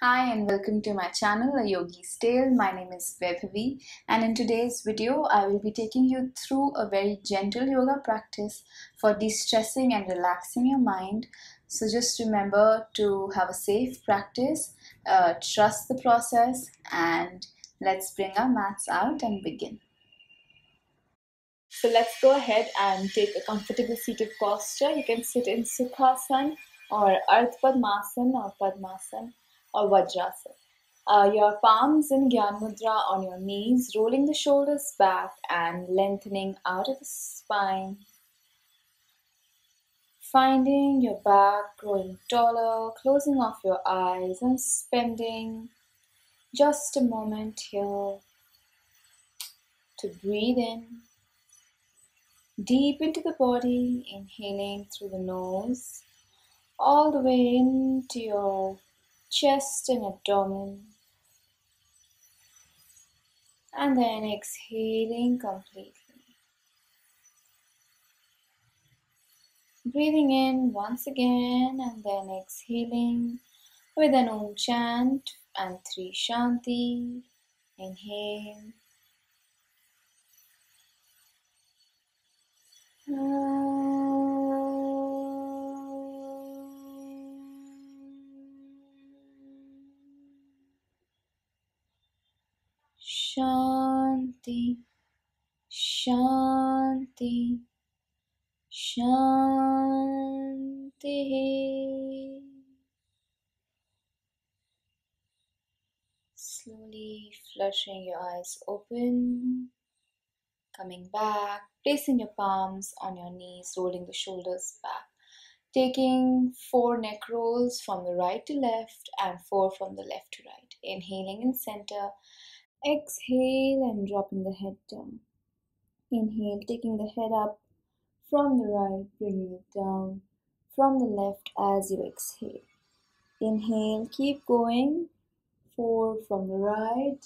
Hi and welcome to my channel A Yogi's Tale. My name is Vaibhavi and in today's video I will be taking you through a very gentle yoga practice for de-stressing and relaxing your mind. So just remember to have a safe practice, uh, trust the process and let's bring our mats out and begin. So let's go ahead and take a comfortable seated posture. You can sit in Sukhasana or Ardha Padmasana or Padmasana or Vajrasana. Uh, your palms in Gyan Mudra on your knees, rolling the shoulders back and lengthening out of the spine. Finding your back growing taller, closing off your eyes and spending just a moment here to breathe in deep into the body, inhaling through the nose, all the way into your chest and abdomen. And then exhaling completely. Breathing in once again and then exhaling with an Om chant and three Shanti. Inhale. Shanti, Shanti. Slowly flushing your eyes open, coming back, placing your palms on your knees, rolling the shoulders back. Taking four neck rolls from the right to left and four from the left to right. Inhaling in center Exhale and dropping the head down. Inhale, taking the head up from the right, bringing it down from the left as you exhale. Inhale, keep going. Four from the right,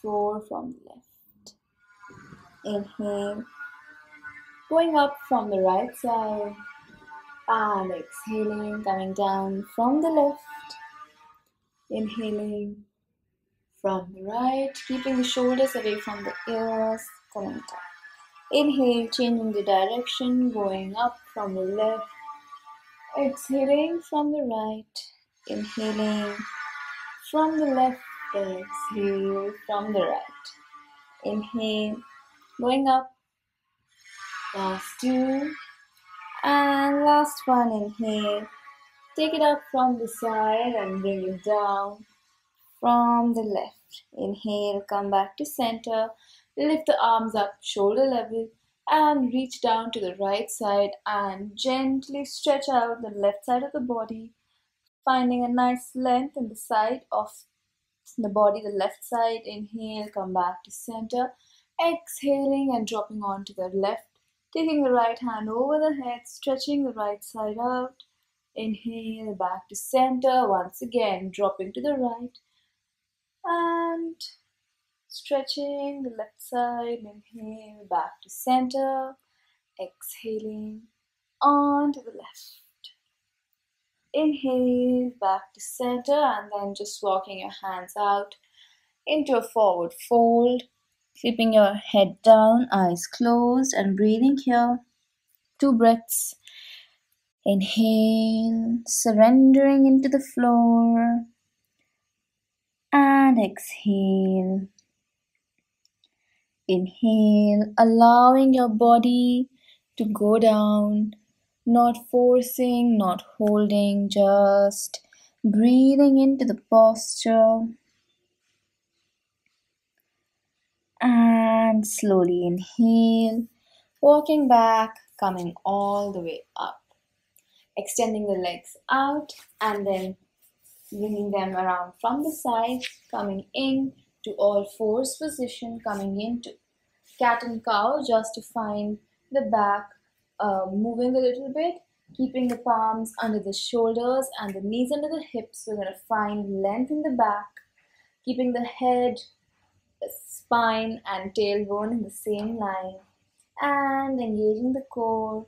four from the left. Inhale, going up from the right side and exhaling, coming down from the left. Inhaling from the right, keeping the shoulders away from the ears, Inhale, changing the direction, going up from the left. Exhaling from the right, inhaling from the left, exhale from the right. Inhale, going up, last two, and last one, inhale. Take it up from the side and bring it down from the left. Inhale, come back to center. Lift the arms up, shoulder level, and reach down to the right side and gently stretch out the left side of the body, finding a nice length in the side of the body, the left side. Inhale, come back to center. Exhaling and dropping onto the left. Taking the right hand over the head, stretching the right side out. Inhale, back to center. Once again, dropping to the right and stretching the left side inhale back to center exhaling onto the left. Inhale back to center and then just walking your hands out into a forward fold keeping your head down eyes closed and breathing here. Two breaths. Inhale surrendering into the floor. And exhale. Inhale, allowing your body to go down, not forcing, not holding, just breathing into the posture. And slowly inhale, walking back, coming all the way up. Extending the legs out and then bringing them around from the side, coming in to all fours position, coming into cat and cow just to find the back uh, moving a little bit, keeping the palms under the shoulders and the knees under the hips. We're going to find length in the back, keeping the head, the spine, and tailbone in the same line, and engaging the core.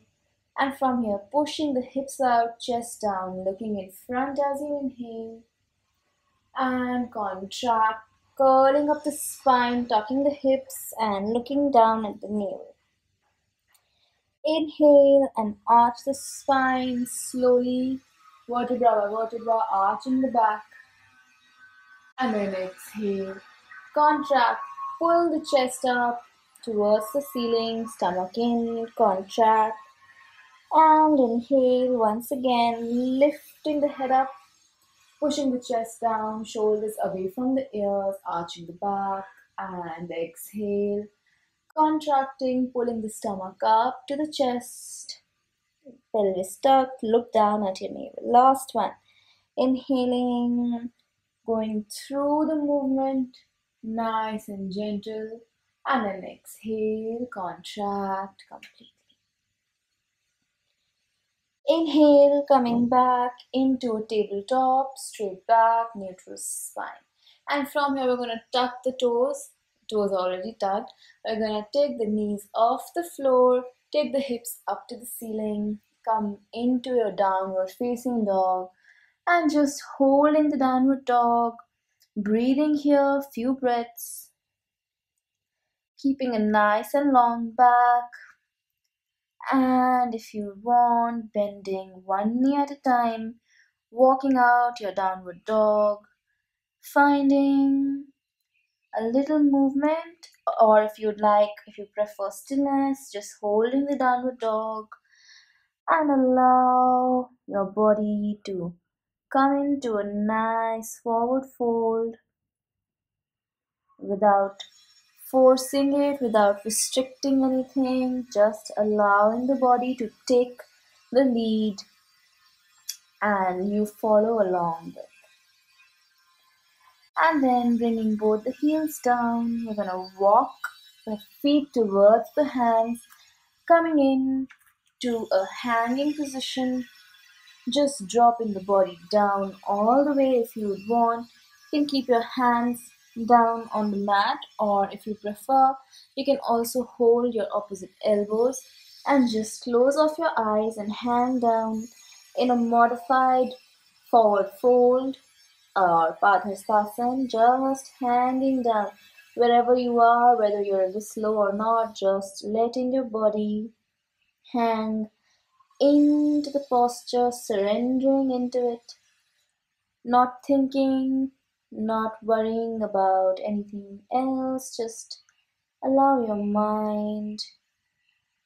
And from here, pushing the hips out, chest down, looking in front as you inhale. and contract, curling up the spine, tucking the hips, and looking down at the navel. Inhale and arch the spine slowly, vertebra by vertebra, arching the back. And then exhale, contract, pull the chest up towards the ceiling, stomach in, contract. And inhale once again, lifting the head up Pushing the chest down, shoulders away from the ears, arching the back, and exhale. Contracting, pulling the stomach up to the chest. Pelvis tucked, look down at your navel. Last one. Inhaling, going through the movement, nice and gentle. And then exhale, contract completely. Inhale, coming back into a tabletop, straight back, neutral spine. And from here, we're going to tuck the toes. Toes already tucked. We're going to take the knees off the floor, take the hips up to the ceiling, come into your downward facing dog, and just holding the downward dog. Breathing here, few breaths. Keeping a nice and long back and if you want, bending one knee at a time, walking out your downward dog, finding a little movement, or if you'd like, if you prefer stillness, just holding the downward dog and allow your body to come into a nice forward fold without forcing it without restricting anything, just allowing the body to take the lead and you follow along with. And then bringing both the heels down, you're gonna walk the feet towards the hands, coming in to a hanging position, just dropping the body down all the way if you would want. You can keep your hands down on the mat or if you prefer you can also hold your opposite elbows and just close off your eyes and hang down in a modified forward fold or Padhastasana just hanging down wherever you are whether you're a bit slow or not just letting your body hang into the posture surrendering into it not thinking not worrying about anything else, just allow your mind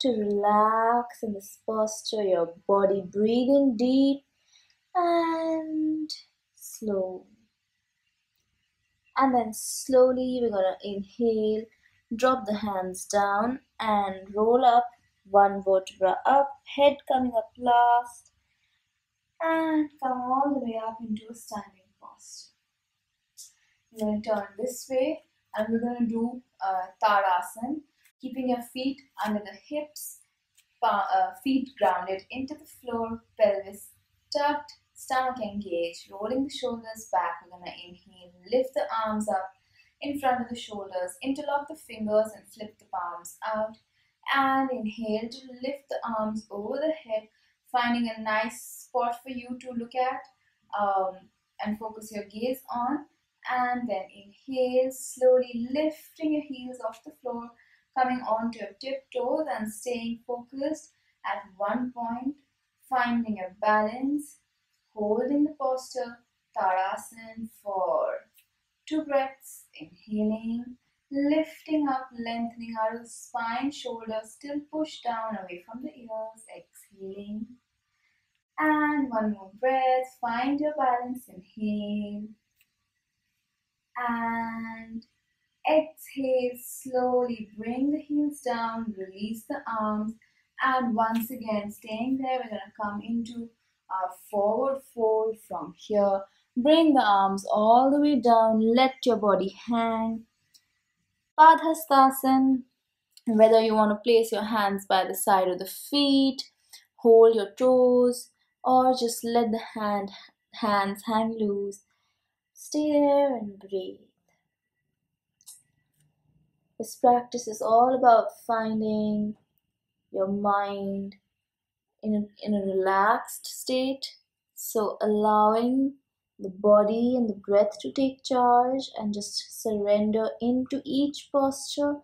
to relax in this posture, your body breathing deep and slow. And then slowly we're gonna inhale, drop the hands down and roll up one vertebra up, head coming up last, and come all the way up into a standing posture. You're going to turn this way and we're going to do uh, Tadasana, keeping your feet under the hips, uh, feet grounded into the floor, pelvis tucked, stomach engaged, rolling the shoulders back. We're going to inhale, lift the arms up in front of the shoulders, interlock the fingers and flip the palms out. And inhale to lift the arms over the head, finding a nice spot for you to look at um, and focus your gaze on and then inhale, slowly lifting your heels off the floor, coming onto your tiptoes and staying focused at one point, finding your balance, holding the posture, Tadasana for two breaths, inhaling, lifting up, lengthening out of spine, shoulders still push down away from the ears, exhaling. And one more breath, find your balance, inhale and exhale slowly bring the heels down release the arms and once again staying there we're going to come into our forward fold from here. Bring the arms all the way down let your body hang. Padhastasana whether you want to place your hands by the side of the feet hold your toes or just let the hand hands hang loose Stay there and breathe. This practice is all about finding your mind in a, in a relaxed state. So, allowing the body and the breath to take charge and just surrender into each posture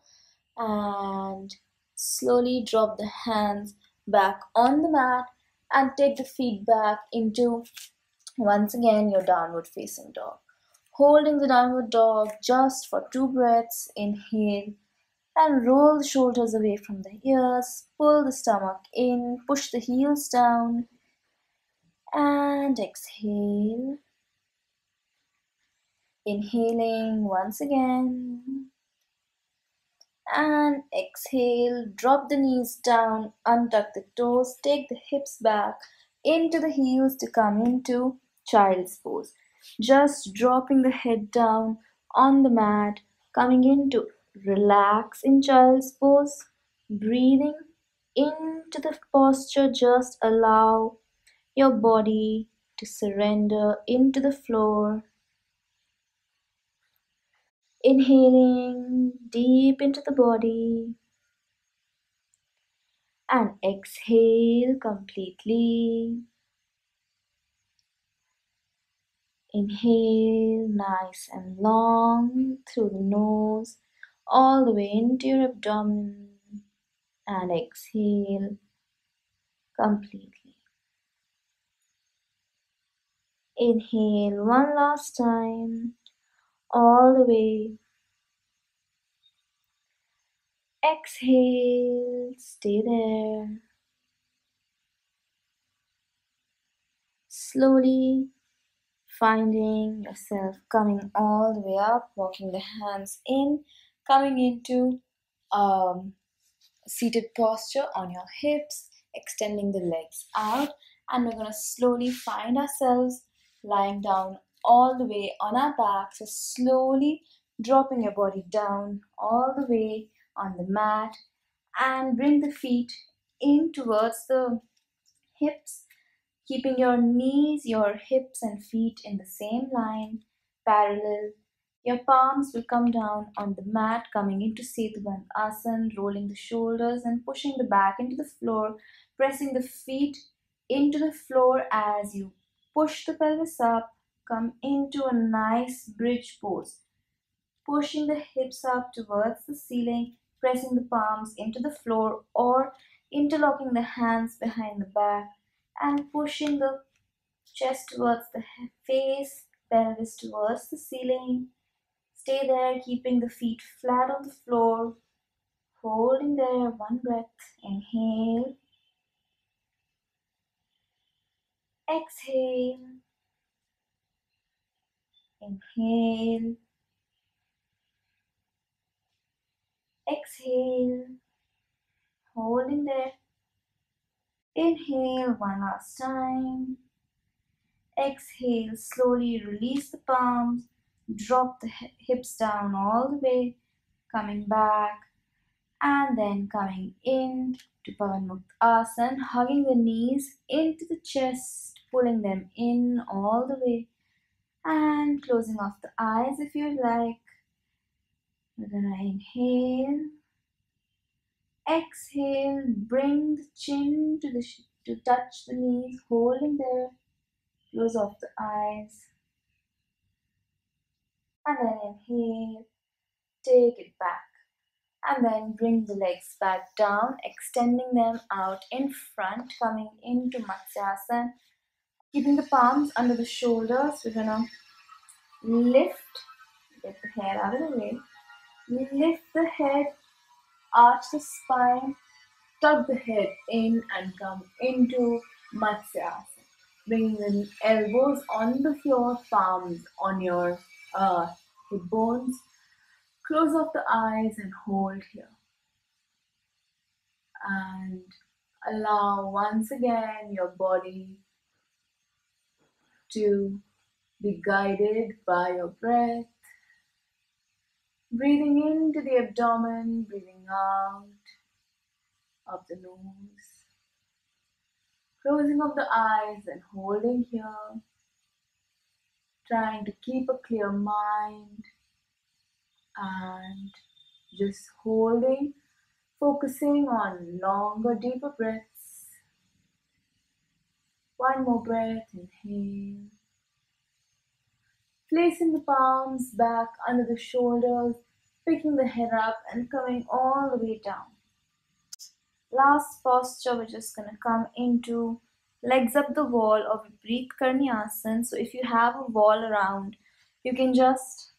and slowly drop the hands back on the mat and take the feet back into once again your downward facing dog. Holding the downward dog just for two breaths, inhale and roll the shoulders away from the ears, pull the stomach in, push the heels down, and exhale. Inhaling once again. And exhale, drop the knees down, untuck the toes, take the hips back into the heels to come into child's pose. Just dropping the head down on the mat, coming into relax in child's pose, breathing into the posture. Just allow your body to surrender into the floor. Inhaling deep into the body and exhale completely. Inhale nice and long through the nose, all the way into your abdomen, and exhale completely. Inhale one last time, all the way. Exhale, stay there. Slowly finding yourself coming all the way up, walking the hands in, coming into um, seated posture on your hips, extending the legs out, and we're going to slowly find ourselves lying down all the way on our back. So, slowly dropping your body down all the way on the mat and bring the feet in towards the hips, keeping your knees, your hips, and feet in the same line, parallel. Your palms will come down on the mat, coming into Setu Asana, rolling the shoulders and pushing the back into the floor, pressing the feet into the floor as you push the pelvis up, come into a nice bridge pose, pushing the hips up towards the ceiling, pressing the palms into the floor or interlocking the hands behind the back and pushing the chest towards the face, pelvis towards the ceiling. Stay there, keeping the feet flat on the floor, holding there one breath. Inhale, exhale, inhale, exhale, holding there. Inhale one last time. Exhale, slowly release the palms, drop the hips down all the way, coming back, and then coming in to Pavan Asana, hugging the knees into the chest, pulling them in all the way, and closing off the eyes if you like. We're gonna inhale, exhale, bring the chin to the to touch the knees, holding there. Close off the eyes, and then inhale, take it back, and then bring the legs back down, extending them out in front, coming into Matsyasana. Keeping the palms under the shoulders, we're gonna lift, get the hair out of the way, lift the head, arch the spine, tuck the head in and come into Matsyasana. Bring the elbows on the floor, palms on your uh, hip bones. Close off the eyes and hold here. And allow once again your body to be guided by your breath. Breathing into the abdomen, breathing out of the nose. Closing of the eyes and holding here. Trying to keep a clear mind and just holding, focusing on longer, deeper breaths. One more breath, inhale. Placing the palms back under the shoulders, picking the head up and coming all the way down. Last posture, we're just gonna come into legs up the wall of Viparit Karni Asana. So if you have a wall around, you can just,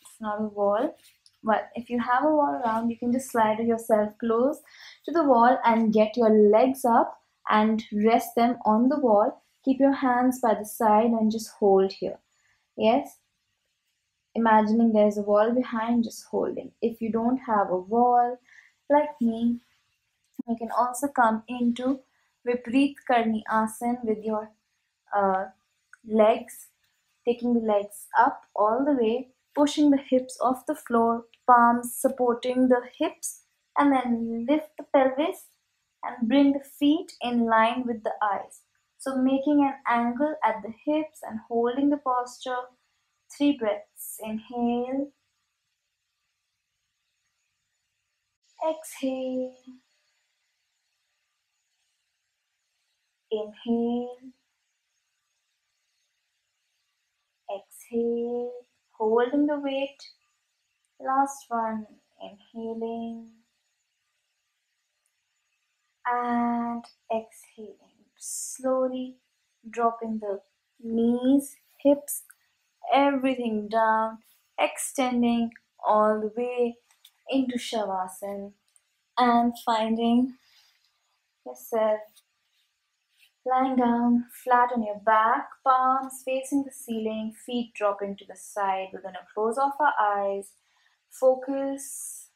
it's not a wall, but if you have a wall around, you can just slide yourself close to the wall and get your legs up and rest them on the wall. Keep your hands by the side and just hold here. Yes? Imagining there's a wall behind, just holding. If you don't have a wall, like me, you can also come into Viparit Karni Asana with your uh, legs, taking the legs up all the way, pushing the hips off the floor, palms supporting the hips, and then lift the pelvis and bring the feet in line with the eyes. So making an angle at the hips and holding the posture. Three breaths. Inhale. Exhale. Inhale. Exhale. Holding the weight. Last one. Inhaling. And exhaling. Slowly dropping the knees, hips, everything down, extending all the way into Shavasana and finding yourself lying down flat on your back, palms facing the ceiling, feet dropping to the side. We're going to close off our eyes, focus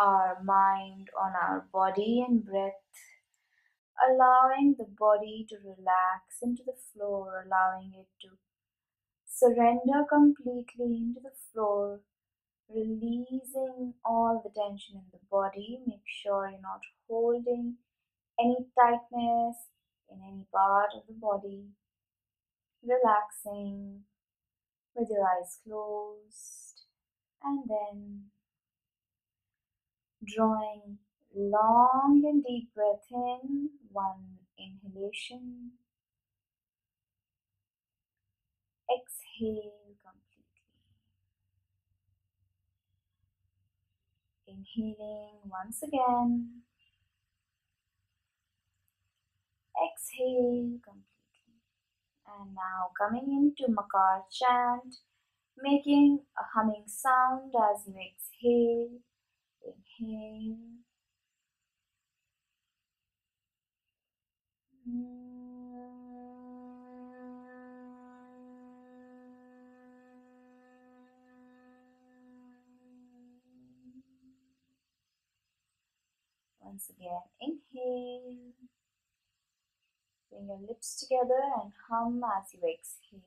our mind on our body and breath allowing the body to relax into the floor, allowing it to surrender completely into the floor, releasing all the tension in the body. Make sure you're not holding any tightness in any part of the body. Relaxing with your eyes closed and then drawing long and deep breath in, one inhalation. Exhale completely. Inhaling once again. Exhale completely. And now coming into Makar chant, making a humming sound as you exhale. Inhale. Once again, inhale. Bring your lips together and hum as you exhale.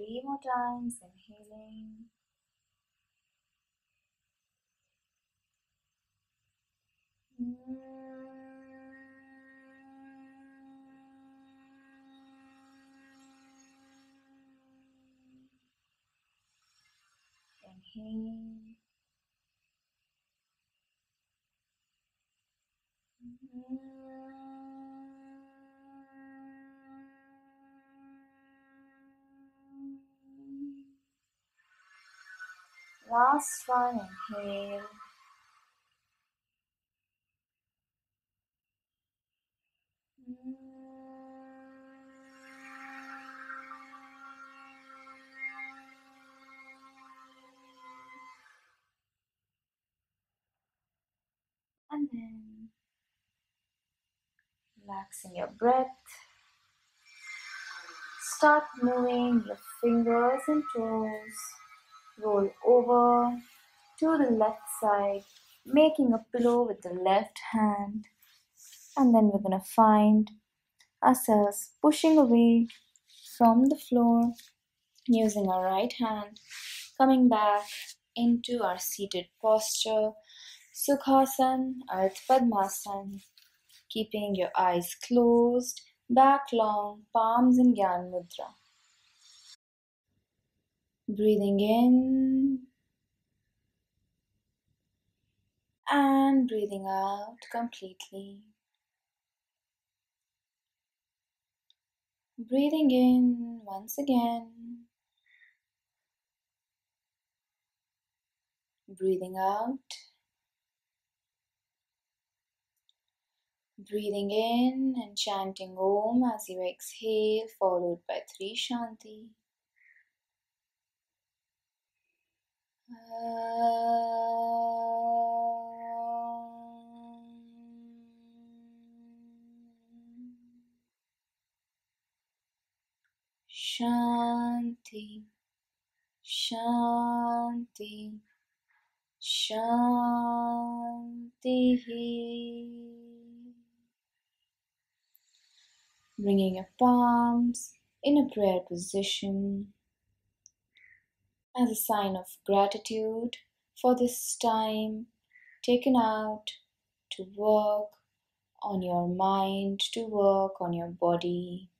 Three more times, inhaling. Inhale. Last one, inhale. And then relaxing your breath. Start moving your fingers and toes. Roll over to the left side, making a pillow with the left hand. And then we're going to find ourselves pushing away from the floor using our right hand, coming back into our seated posture, Sukhasana, Ardha Padmasana, keeping your eyes closed, back long, palms in Gyan Mudra. Breathing in and breathing out completely. Breathing in once again. Breathing out. Breathing in and chanting Om as you exhale, followed by three Shanti. Shanti, Shanti, Shanti. Bringing your palms in a prayer position as a sign of gratitude for this time taken out to work on your mind, to work on your body,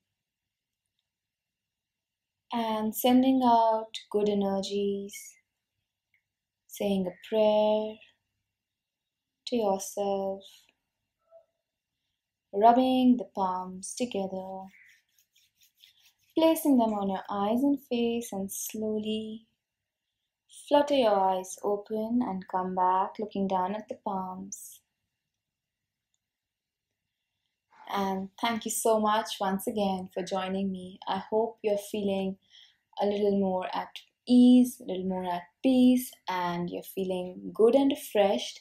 and sending out good energies, saying a prayer to yourself, rubbing the palms together, placing them on your eyes and face, and slowly flutter your eyes open and come back looking down at the palms. And thank you so much once again for joining me. I hope you're feeling a little more at ease, a little more at peace, and you're feeling good and refreshed.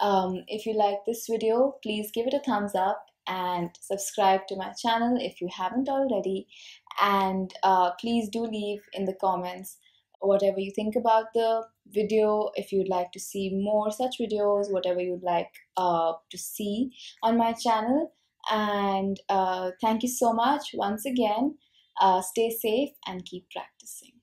Um, if you like this video, please give it a thumbs up and subscribe to my channel if you haven't already. And uh, please do leave in the comments whatever you think about the video if you'd like to see more such videos whatever you'd like uh, to see on my channel. And uh, thank you so much once again. Uh, stay safe and keep practicing